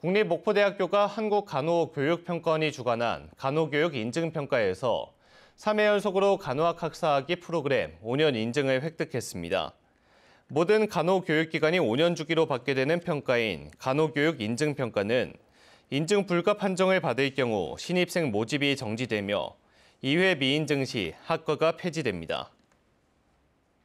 국립목포대학교가 한국간호교육평가원이 주관한 간호교육 인증평가에서 3회 연속으로 간호학 학사학위 프로그램 5년 인증을 획득했습니다. 모든 간호교육기관이 5년 주기로 받게 되는 평가인 간호교육 인증평가는 인증 불가 판정을 받을 경우 신입생 모집이 정지되며 2회 미인증 시 학과가 폐지됩니다.